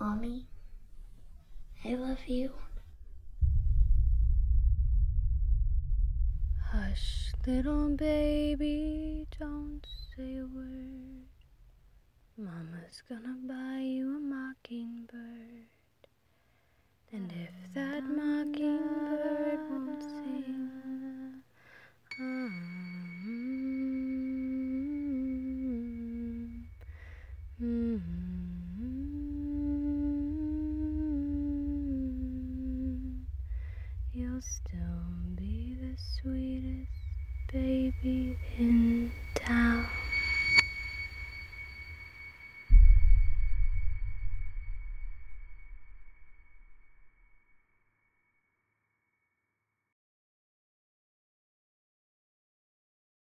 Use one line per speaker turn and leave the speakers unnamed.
Mommy, I love you.
Hush, little baby, don't say a word. Mama's gonna buy still be the sweetest baby in town.